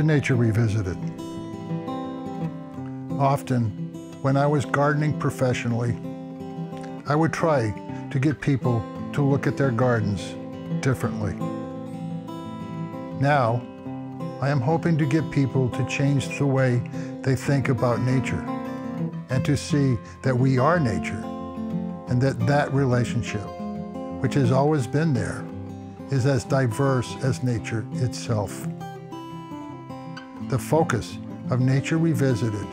to Nature Revisited. Often, when I was gardening professionally, I would try to get people to look at their gardens differently. Now, I am hoping to get people to change the way they think about nature and to see that we are nature and that that relationship, which has always been there, is as diverse as nature itself. The focus of Nature Revisited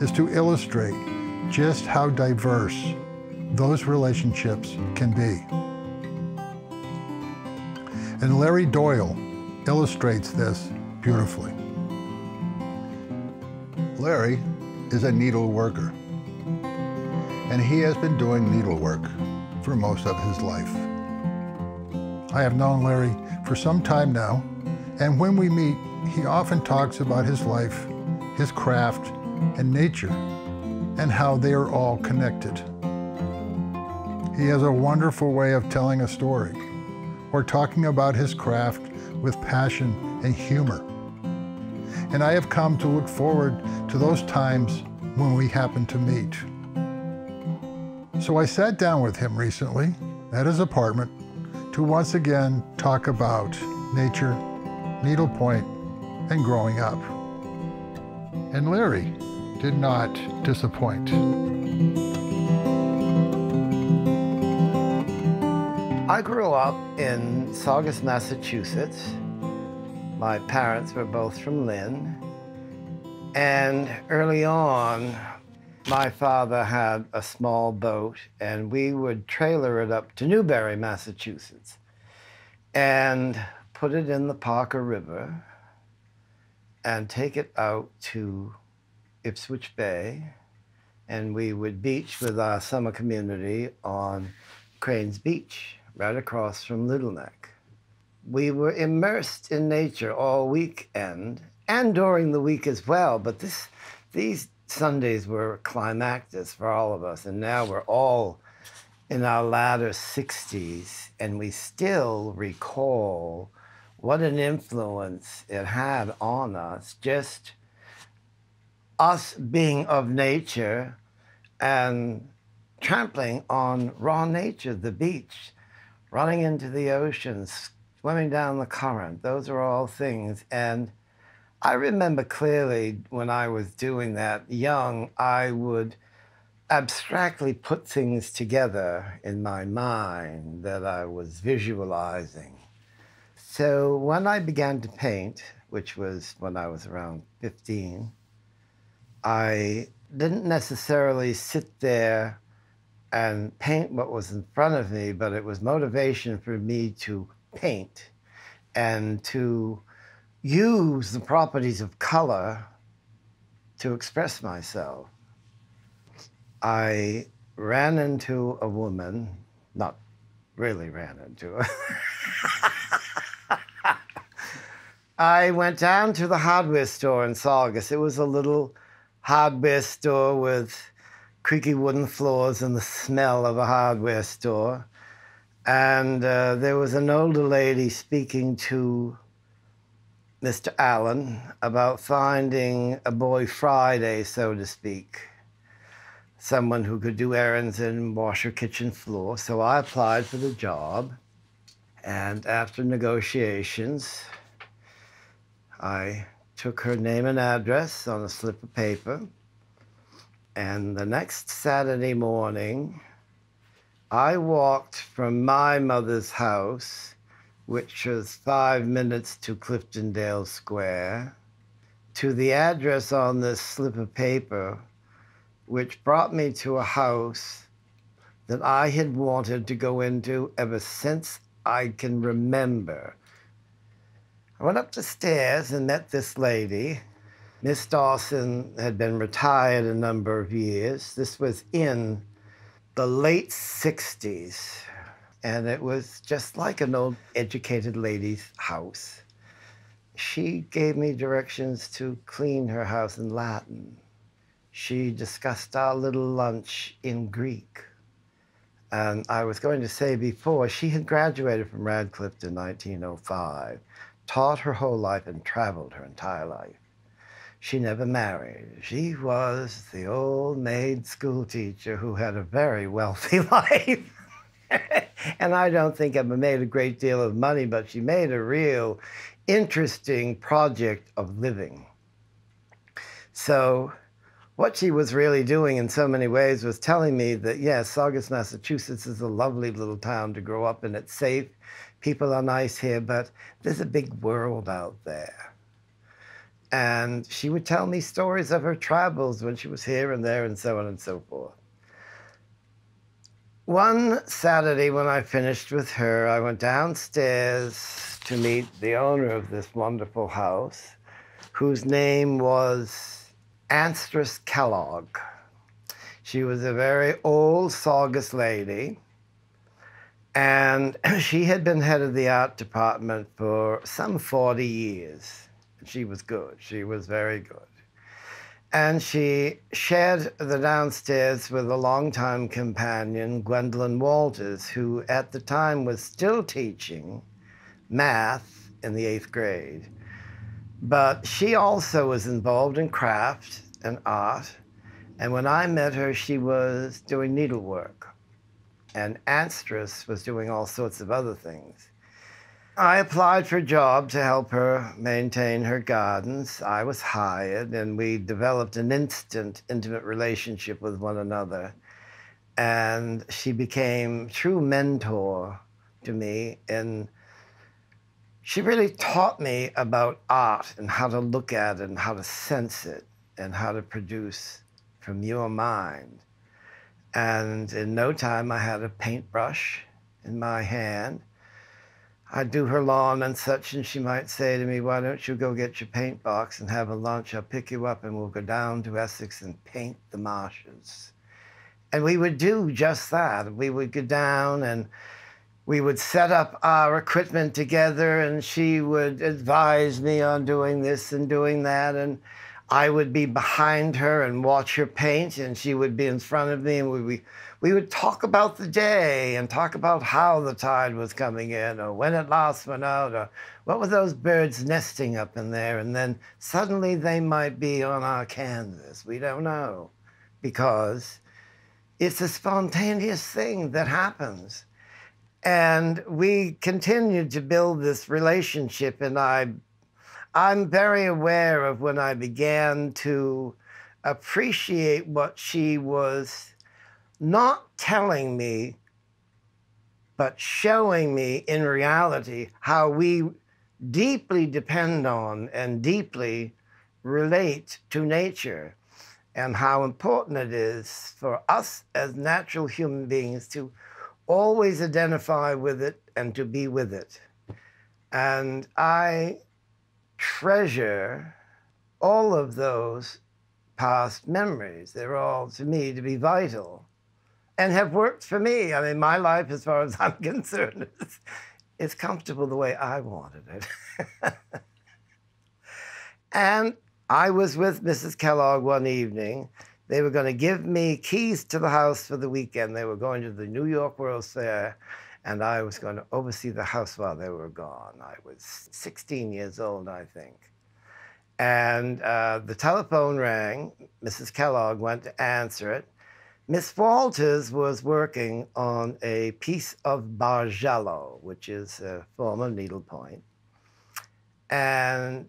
is to illustrate just how diverse those relationships can be. And Larry Doyle illustrates this beautifully. Larry is a needle worker, and he has been doing needlework for most of his life. I have known Larry for some time now, and when we meet, he often talks about his life, his craft, and nature, and how they are all connected. He has a wonderful way of telling a story or talking about his craft with passion and humor and I have come to look forward to those times when we happen to meet. So I sat down with him recently at his apartment to once again talk about nature, needlepoint, and growing up. And Larry did not disappoint. I grew up in Saugus, Massachusetts, my parents were both from Lynn. And early on, my father had a small boat, and we would trailer it up to Newbury, Massachusetts, and put it in the Parker River and take it out to Ipswich Bay. And we would beach with our summer community on Cranes Beach, right across from Little Neck we were immersed in nature all weekend and during the week as well. But this, these Sundays were climactus for all of us. And now we're all in our latter 60s, and we still recall what an influence it had on us, just us being of nature and trampling on raw nature, the beach, running into the ocean, swimming down the current. Those are all things. And I remember clearly when I was doing that young, I would abstractly put things together in my mind that I was visualizing. So when I began to paint, which was when I was around 15, I didn't necessarily sit there and paint what was in front of me, but it was motivation for me to paint and to use the properties of color to express myself. I ran into a woman, not really ran into her. I went down to the hardware store in Saugus. It was a little hardware store with creaky wooden floors and the smell of a hardware store. And uh, there was an older lady speaking to Mr. Allen about finding a boy Friday, so to speak, someone who could do errands and wash her kitchen floor. So I applied for the job. And after negotiations, I took her name and address on a slip of paper. And the next Saturday morning, I walked from my mother's house, which was five minutes to Cliftondale Square, to the address on this slip of paper, which brought me to a house that I had wanted to go into ever since I can remember. I went up the stairs and met this lady. Miss Dawson had been retired a number of years. This was in the late 60s, and it was just like an old educated lady's house. She gave me directions to clean her house in Latin. She discussed our little lunch in Greek. And I was going to say before, she had graduated from Radcliffe in 1905, taught her whole life and traveled her entire life. She never married. She was the old maid school teacher who had a very wealthy life. and I don't think Emma made a great deal of money, but she made a real interesting project of living. So, what she was really doing in so many ways was telling me that, yes, Saugus, Massachusetts is a lovely little town to grow up in. It's safe, people are nice here, but there's a big world out there. And she would tell me stories of her travels when she was here and there and so on and so forth. One Saturday, when I finished with her, I went downstairs to meet the owner of this wonderful house, whose name was Anstress Kellogg. She was a very old Saugus lady, and she had been head of the art department for some 40 years. She was good. She was very good. And she shared the downstairs with a longtime companion, Gwendolyn Walters, who at the time was still teaching math in the eighth grade. But she also was involved in craft and art. And when I met her, she was doing needlework. And Anstress was doing all sorts of other things. I applied for a job to help her maintain her gardens. I was hired, and we developed an instant, intimate relationship with one another. And she became true mentor to me. And she really taught me about art and how to look at it and how to sense it and how to produce from your mind. And in no time, I had a paintbrush in my hand I'd do her lawn and such, and she might say to me, Why don't you go get your paint box and have a lunch? I'll pick you up and we'll go down to Essex and paint the marshes. And we would do just that. We would go down and we would set up our equipment together, and she would advise me on doing this and doing that. And I would be behind her and watch her paint, and she would be in front of me, and we we would talk about the day and talk about how the tide was coming in or when it last went out or what were those birds nesting up in there. And then suddenly they might be on our canvas. We don't know because it's a spontaneous thing that happens. And we continued to build this relationship, and I, I'm very aware of when I began to appreciate what she was not telling me, but showing me in reality how we deeply depend on and deeply relate to nature and how important it is for us as natural human beings to always identify with it and to be with it. And I treasure all of those past memories. They're all, to me, to be vital and have worked for me. I mean, my life, as far as I'm concerned, is, is comfortable the way I wanted it. and I was with Mrs. Kellogg one evening. They were going to give me keys to the house for the weekend. They were going to the New York World's Fair, and I was going to oversee the house while they were gone. I was 16 years old, I think. And uh, the telephone rang. Mrs. Kellogg went to answer it. Miss Walters was working on a piece of Bargello, which is a form of needlepoint. And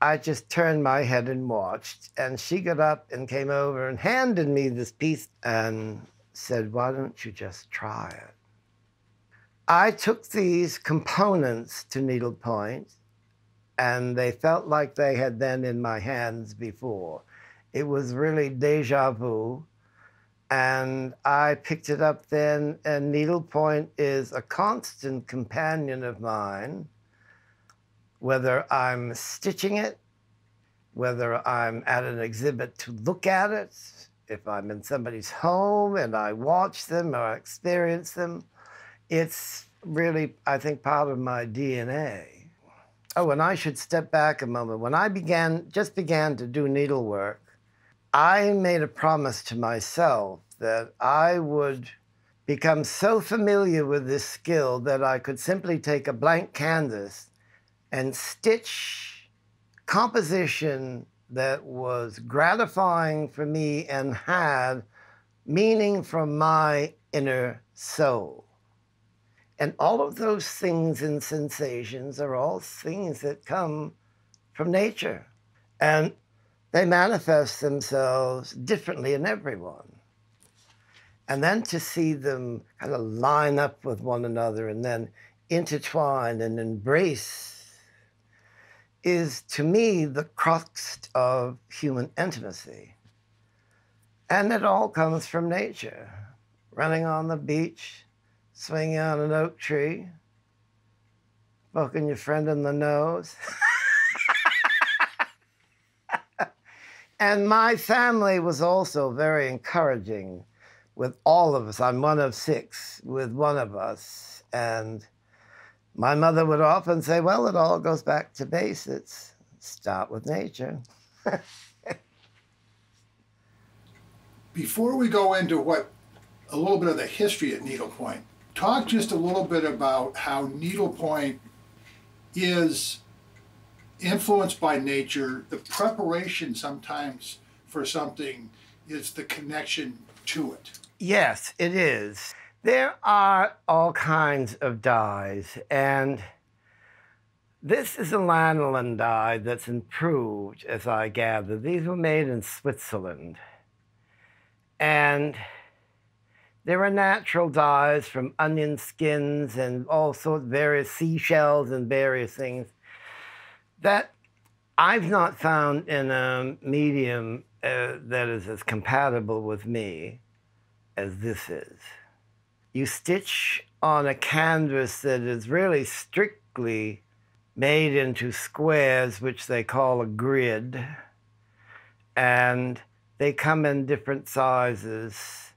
I just turned my head and watched. And she got up and came over and handed me this piece and said, Why don't you just try it? I took these components to needlepoint, and they felt like they had been in my hands before. It was really deja vu and I picked it up then, and needlepoint is a constant companion of mine, whether I'm stitching it, whether I'm at an exhibit to look at it, if I'm in somebody's home and I watch them or experience them, it's really, I think, part of my DNA. Oh, and I should step back a moment. When I began, just began to do needlework, I made a promise to myself that I would become so familiar with this skill that I could simply take a blank canvas and stitch composition that was gratifying for me and had meaning from my inner soul. And all of those things and sensations are all things that come from nature. And they manifest themselves differently in everyone. And then to see them kind of line up with one another and then intertwine and embrace is to me the crux of human intimacy. And it all comes from nature. Running on the beach, swinging on an oak tree, poking your friend in the nose. and my family was also very encouraging with all of us. I'm one of six with one of us. And my mother would often say, well, it all goes back to basics. Start with nature. Before we go into what a little bit of the history at Needlepoint, talk just a little bit about how Needlepoint is influenced by nature. The preparation sometimes for something is the connection to it. Yes, it is. There are all kinds of dyes, and this is a lanolin dye that's improved, as I gather. These were made in Switzerland. And there are natural dyes from onion skins and all sorts, various seashells and various things that I've not found in a medium uh, that is as compatible with me as this is. You stitch on a canvas that is really strictly made into squares, which they call a grid, and they come in different sizes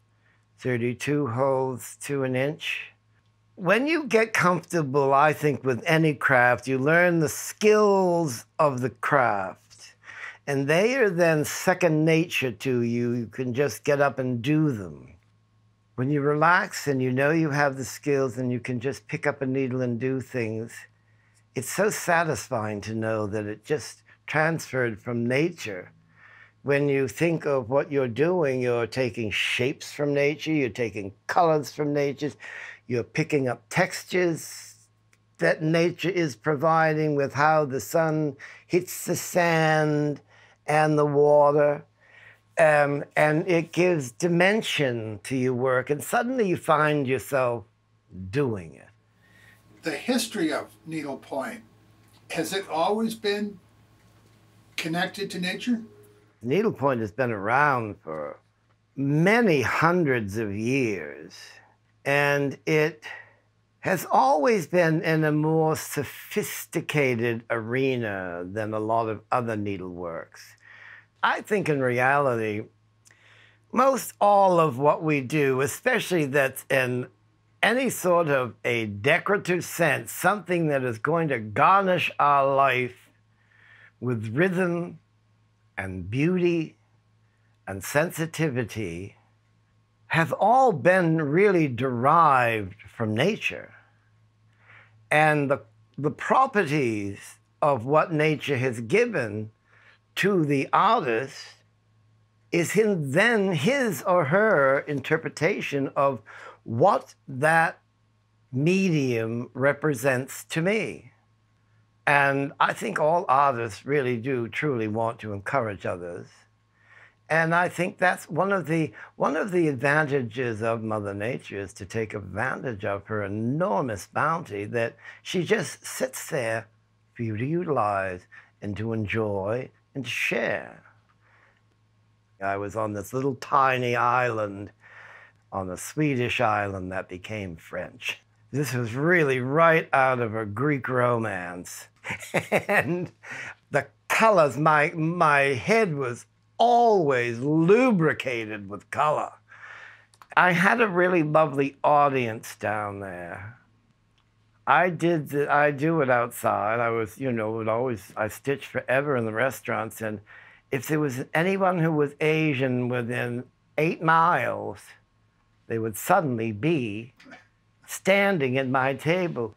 32 holes to an inch. When you get comfortable, I think, with any craft, you learn the skills of the craft, and they are then second nature to you. You can just get up and do them when you relax and you know you have the skills and you can just pick up a needle and do things, it's so satisfying to know that it just transferred from nature. When you think of what you're doing, you're taking shapes from nature, you're taking colors from nature, you're picking up textures that nature is providing with how the sun hits the sand and the water um, and it gives dimension to your work, and suddenly you find yourself doing it. The history of needlepoint has it always been connected to nature? Needlepoint has been around for many hundreds of years, and it has always been in a more sophisticated arena than a lot of other needleworks. I think in reality, most all of what we do, especially that's in any sort of a decorative sense, something that is going to garnish our life with rhythm and beauty and sensitivity, have all been really derived from nature. And the, the properties of what nature has given to the artist is him, then his or her interpretation of what that medium represents to me. And I think all artists really do truly want to encourage others. And I think that's one of the one of the advantages of Mother Nature is to take advantage of her enormous bounty that she just sits there for you to utilize and to enjoy and to share. I was on this little tiny island, on a Swedish island that became French. This was really right out of a Greek romance. and the colors, my, my head was always lubricated with color. I had a really lovely audience down there. I did. The, I do it outside. I was, you know, would always. I stitched forever in the restaurants, and if there was anyone who was Asian within eight miles, they would suddenly be standing at my table.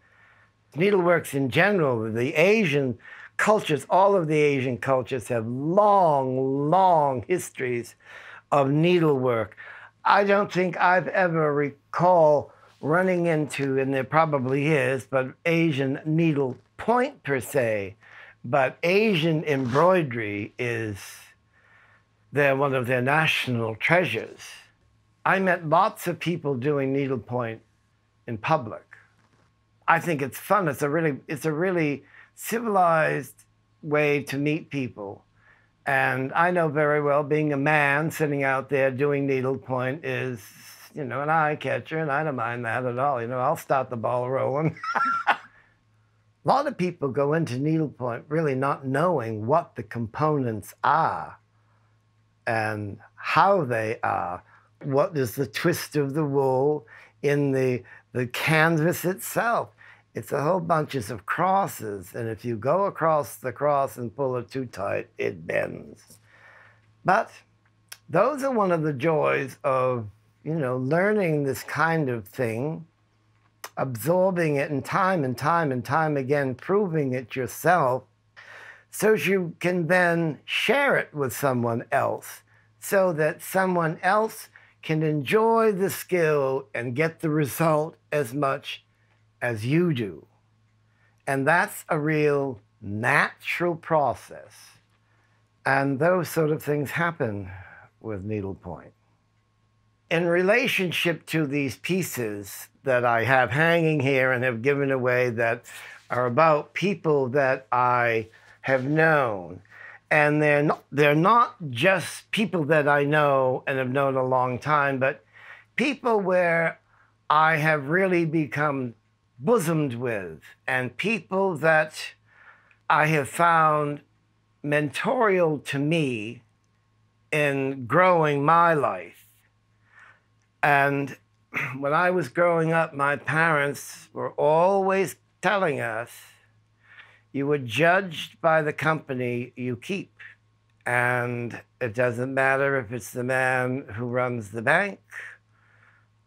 Needleworks in general, the Asian cultures, all of the Asian cultures have long, long histories of needlework. I don't think I've ever recall running into, and there probably is, but Asian needle point per se, but Asian embroidery is they're one of their national treasures. I met lots of people doing needlepoint in public. I think it's fun. It's a really, it's a really civilized way to meet people. And I know very well being a man sitting out there doing needlepoint is, you know, an eye catcher, and I don't mind that at all. You know, I'll start the ball rolling. a lot of people go into needlepoint really not knowing what the components are and how they are. What is the twist of the wool in the, the canvas itself? It's a whole bunches of crosses, and if you go across the cross and pull it too tight, it bends. But those are one of the joys of, you know, learning this kind of thing, absorbing it in time and time and time again, proving it yourself, so you can then share it with someone else so that someone else can enjoy the skill and get the result as much as you do. And that's a real natural process. And those sort of things happen with needlepoint. In relationship to these pieces that I have hanging here and have given away that are about people that I have known, and they're not, they're not just people that I know and have known a long time, but people where I have really become bosomed with, and people that I have found mentorial to me in growing my life. And when I was growing up, my parents were always telling us you were judged by the company you keep. And it doesn't matter if it's the man who runs the bank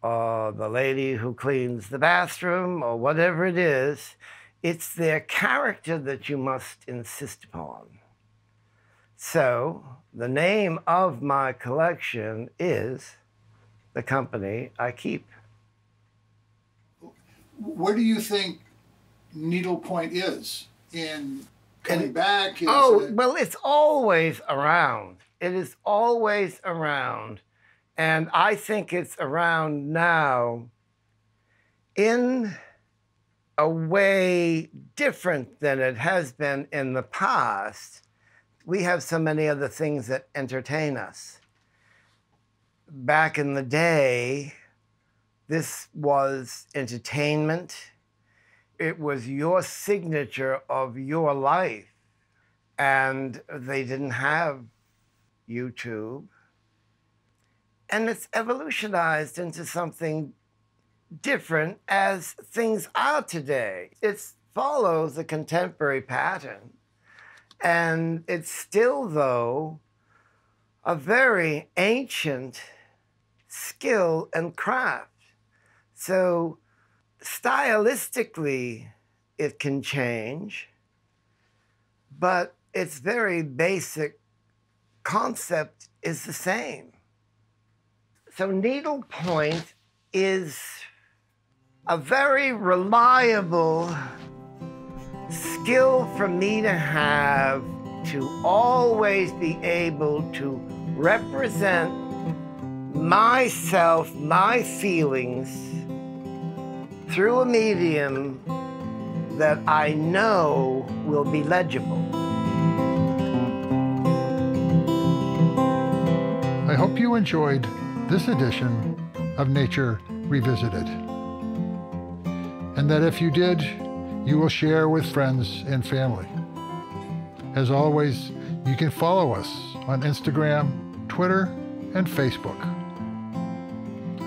or the lady who cleans the bathroom or whatever it is, it's their character that you must insist upon. So, the name of my collection is the company I keep. Where do you think needlepoint is in coming and, back? Oh, it... well, it's always around. It is always around. And I think it's around now in a way different than it has been in the past. We have so many other things that entertain us. Back in the day, this was entertainment. It was your signature of your life. And they didn't have YouTube and it's evolutionized into something different as things are today. It follows a contemporary pattern. And it's still, though, a very ancient skill and craft. So, stylistically, it can change, but its very basic concept is the same. So needlepoint is a very reliable skill for me to have to always be able to represent myself, my feelings through a medium that I know will be legible. I hope you enjoyed this edition of Nature Revisited. And that if you did, you will share with friends and family. As always, you can follow us on Instagram, Twitter, and Facebook.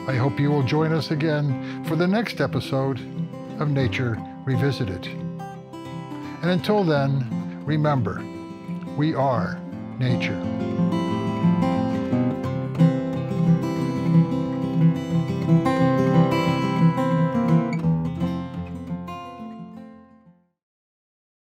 I hope you will join us again for the next episode of Nature Revisited. And until then, remember, we are nature.